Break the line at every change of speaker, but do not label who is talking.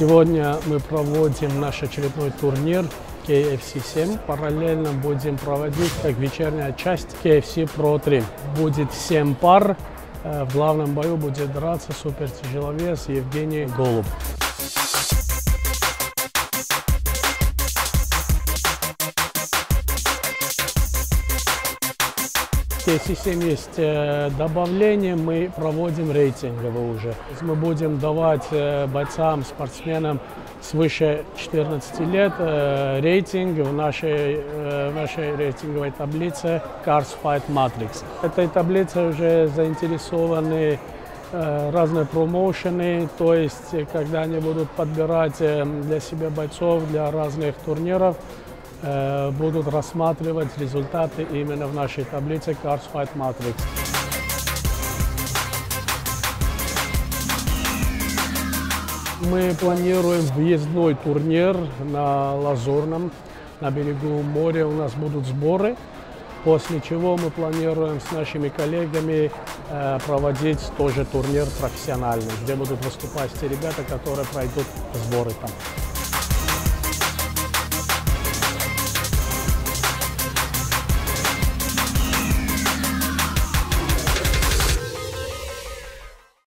Сегодня мы проводим наш очередной турнир KFC 7. Параллельно будем проводить как вечерняя часть KFC Pro 3. Будет 7 пар. Э, в главном бою будет драться супертяжеловес Евгений Голуб. Если систем есть э, добавление, мы проводим рейтингово уже. Мы будем давать э, бойцам, спортсменам свыше 14 лет э, рейтинг в нашей, в нашей рейтинговой таблице Cars Fight Matrix. Этой таблице уже заинтересованы разные промоушены, то есть когда они будут подбирать для себя бойцов для разных турниров, будут рассматривать результаты именно в нашей таблице Cars Fight Matrix. Мы планируем въездной турнир на Лазурном, на берегу моря. У нас будут сборы, после чего мы планируем с нашими коллегами э, проводить тоже турнир профессиональный, где будут выступать те ребята, которые пройдут сборы там.